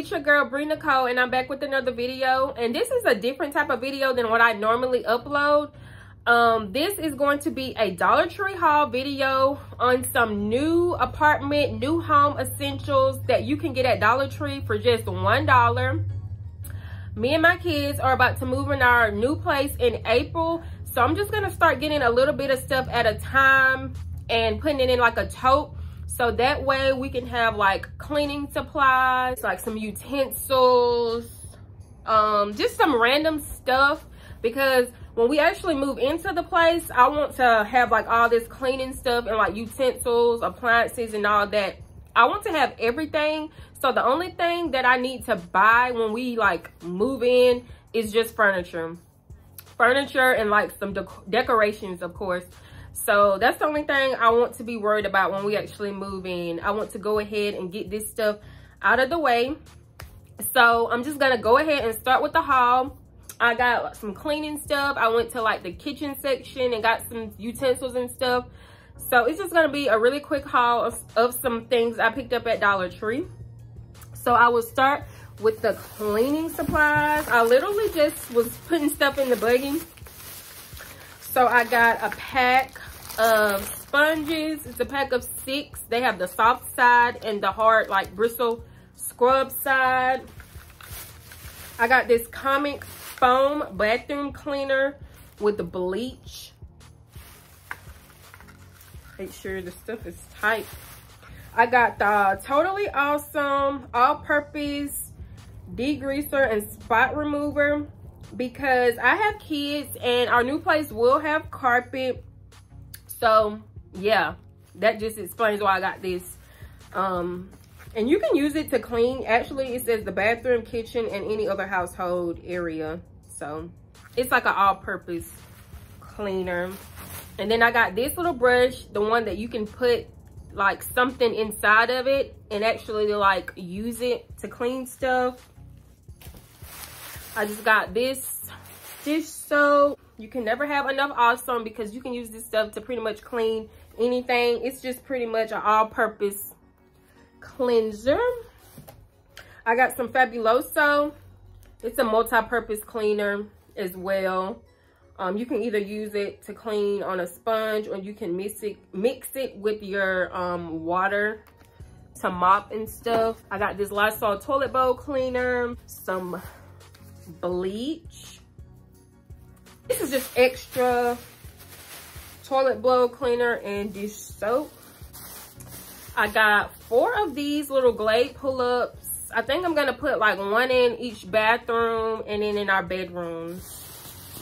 it's your girl Bree Nacole and I'm back with another video and this is a different type of video than what I normally upload. Um, this is going to be a Dollar Tree haul video on some new apartment, new home essentials that you can get at Dollar Tree for just $1. Me and my kids are about to move in our new place in April. So I'm just gonna start getting a little bit of stuff at a time and putting it in like a tote so that way we can have like cleaning supplies, like some utensils, um, just some random stuff because when we actually move into the place, I want to have like all this cleaning stuff and like utensils, appliances and all that. I want to have everything. So the only thing that I need to buy when we like move in is just furniture. Furniture and like some de decorations, of course. So that's the only thing I want to be worried about when we actually move in. I want to go ahead and get this stuff out of the way. So I'm just to go ahead and start with the haul. I got some cleaning stuff. I went to like the kitchen section and got some utensils and stuff. So it's just to be a really quick haul of, of some things I picked up at Dollar Tree. So I will start with the cleaning supplies. I literally just was putting stuff in the buggy. So I got a pack of sponges. It's a pack of six. They have the soft side and the hard like bristle scrub side. I got this Comet Foam bathroom cleaner with the bleach. Make sure the stuff is tight. I got the Totally Awesome All-Purpose Degreaser and Spot Remover because I have kids and our new place will have carpet so yeah, that just explains why I got this. Um, and you can use it to clean. Actually, it says the bathroom, kitchen, and any other household area. So it's like an all-purpose cleaner. And then I got this little brush, the one that you can put like something inside of it and actually like use it to clean stuff. I just got this dish soap you can never have enough awesome because you can use this stuff to pretty much clean anything. It's just pretty much an all-purpose cleanser. I got some Fabuloso. It's a multi-purpose cleaner as well. Um, you can either use it to clean on a sponge or you can mix it, mix it with your um, water to mop and stuff. I got this Lysol toilet bowl cleaner, some bleach, this is just extra toilet blow cleaner and dish soap. I got four of these little Glade pull-ups. I think I'm going to put like one in each bathroom and then in our bedrooms.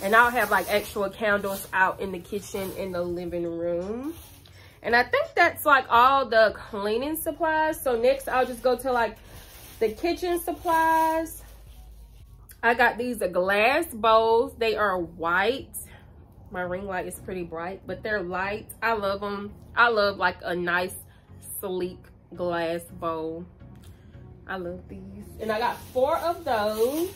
And I'll have like actual candles out in the kitchen in the living room. And I think that's like all the cleaning supplies. So next I'll just go to like the kitchen supplies. I got these glass bowls. They are white. My ring light is pretty bright, but they're light. I love them. I love like a nice, sleek glass bowl. I love these. And I got four of those.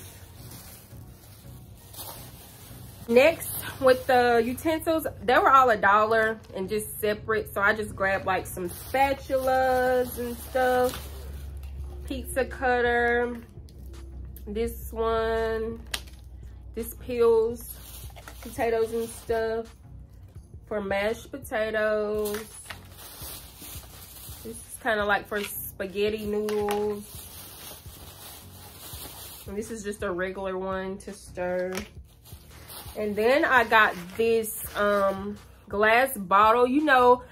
Next, with the utensils, they were all a dollar and just separate. So I just grabbed like some spatulas and stuff. Pizza cutter this one, this peels potatoes and stuff for mashed potatoes. This is kind of like for spaghetti noodles. And this is just a regular one to stir. And then I got this um, glass bottle. You know,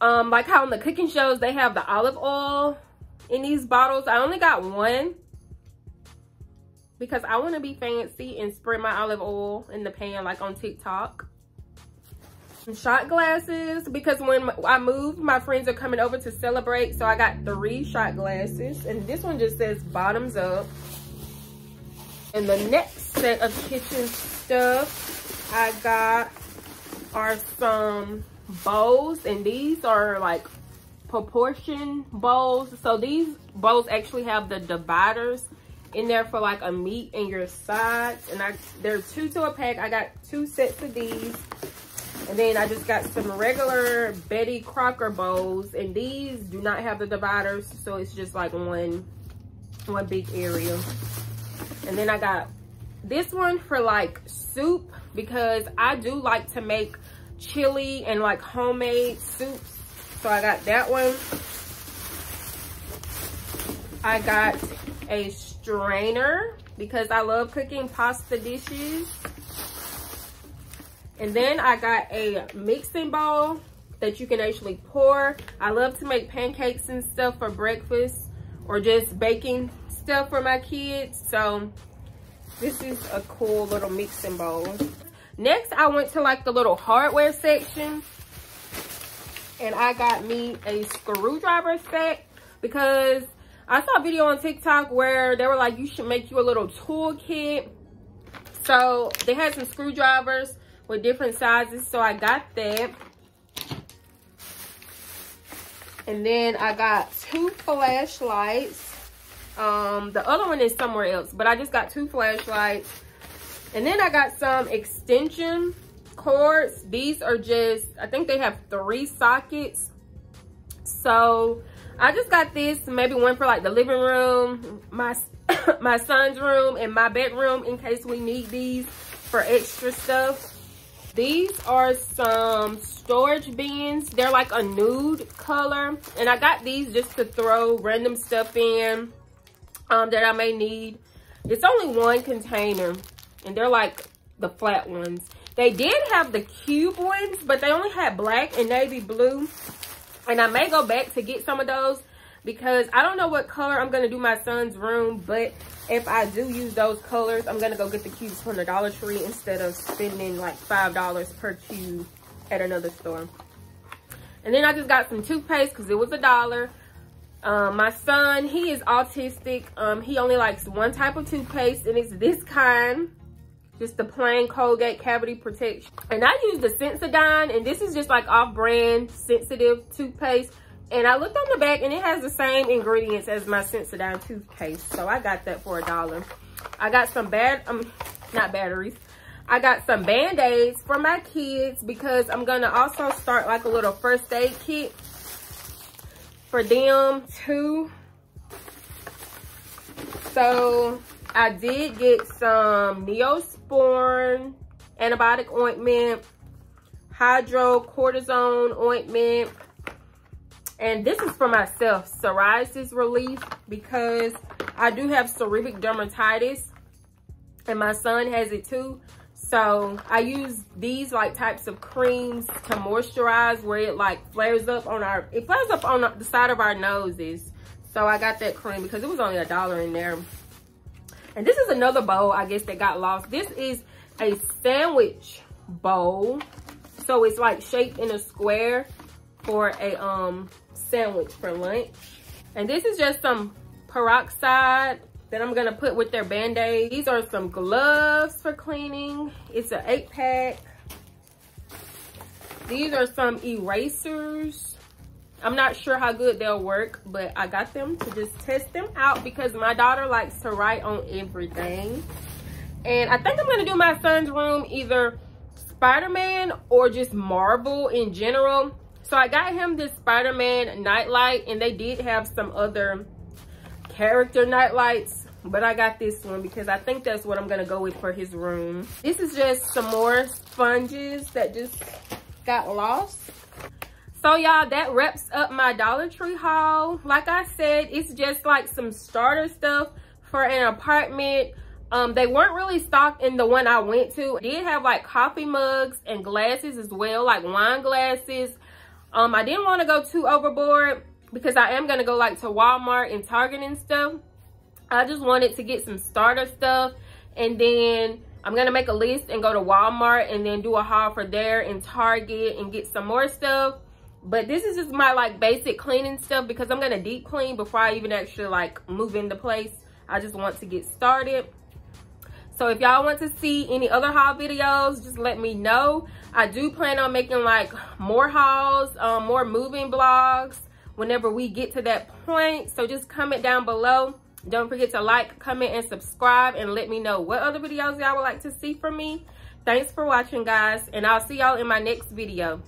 um, like how in the cooking shows, they have the olive oil in these bottles. I only got one because I want to be fancy and spread my olive oil in the pan like on TikTok. shot glasses because when I moved, my friends are coming over to celebrate. So I got three shot glasses and this one just says bottoms up. And the next set of kitchen stuff I got are some bowls and these are like proportion bowls. So these bowls actually have the dividers in there for like a meat and your sides. And I they're two to a pack. I got two sets of these. And then I just got some regular Betty Crocker bowls. And these do not have the dividers. So it's just like one one big area. And then I got this one for like soup because I do like to make chili and like homemade soups. So I got that one. I got a strainer because I love cooking pasta dishes. And then I got a mixing bowl that you can actually pour. I love to make pancakes and stuff for breakfast or just baking stuff for my kids. So this is a cool little mixing bowl. Next, I went to like the little hardware section and I got me a screwdriver set because I saw a video on TikTok where they were like, you should make you a little toolkit. So they had some screwdrivers with different sizes. So I got that. And then I got two flashlights. Um, the other one is somewhere else, but I just got two flashlights. And then I got some extension cords. These are just, I think they have three sockets. So I just got this, maybe one for like the living room, my, my son's room, and my bedroom in case we need these for extra stuff. These are some storage bins. They're like a nude color. And I got these just to throw random stuff in um, that I may need. It's only one container. And they're like the flat ones. They did have the cube ones, but they only had black and navy blue. And I may go back to get some of those because I don't know what color I'm going to do my son's room. But if I do use those colors, I'm going to go get the cubes from the Dollar Tree instead of spending like $5 per cube at another store. And then I just got some toothpaste because it was a dollar. Um, my son, he is autistic. Um, he only likes one type of toothpaste and it's this kind. Just the plain Colgate cavity protection. And I use the Sensodyne and this is just like off-brand sensitive toothpaste. And I looked on the back and it has the same ingredients as my Sensodyne toothpaste. So I got that for a dollar. I got some bad, um, not batteries. I got some band-aids for my kids because I'm going to also start like a little first aid kit for them too. So I did get some Neosporin antibiotic ointment, hydrocortisone ointment, and this is for myself, psoriasis relief, because I do have seborrheic dermatitis, and my son has it too. So I use these like types of creams to moisturize where it like flares up on our, it flares up on the side of our noses. So I got that cream because it was only a dollar in there. And this is another bowl, I guess, that got lost. This is a sandwich bowl. So it's like shaped in a square for a um sandwich for lunch. And this is just some peroxide that I'm gonna put with their band-aid. These are some gloves for cleaning. It's an eight pack. These are some erasers. I'm not sure how good they'll work, but I got them to just test them out because my daughter likes to write on everything. And I think I'm gonna do my son's room either Spider-Man or just Marvel in general. So I got him this Spider-Man nightlight and they did have some other character nightlights but I got this one because I think that's what I'm gonna go with for his room. This is just some more sponges that just got lost. So y'all, that wraps up my Dollar Tree haul. Like I said, it's just like some starter stuff for an apartment. Um, they weren't really stocked in the one I went to. It did have like coffee mugs and glasses as well, like wine glasses. Um, I didn't want to go too overboard because I am going to go like to Walmart and Target and stuff. I just wanted to get some starter stuff and then I'm going to make a list and go to Walmart and then do a haul for there and Target and get some more stuff. But this is just my like basic cleaning stuff because I'm to deep clean before I even actually like move into the place. I just want to get started. So if y'all want to see any other haul videos, just let me know. I do plan on making like more hauls, um, more moving blogs whenever we get to that point. So just comment down below. Don't forget to like, comment, and subscribe and let me know what other videos y'all would like to see from me. Thanks for watching, guys, and I'll see y'all in my next video.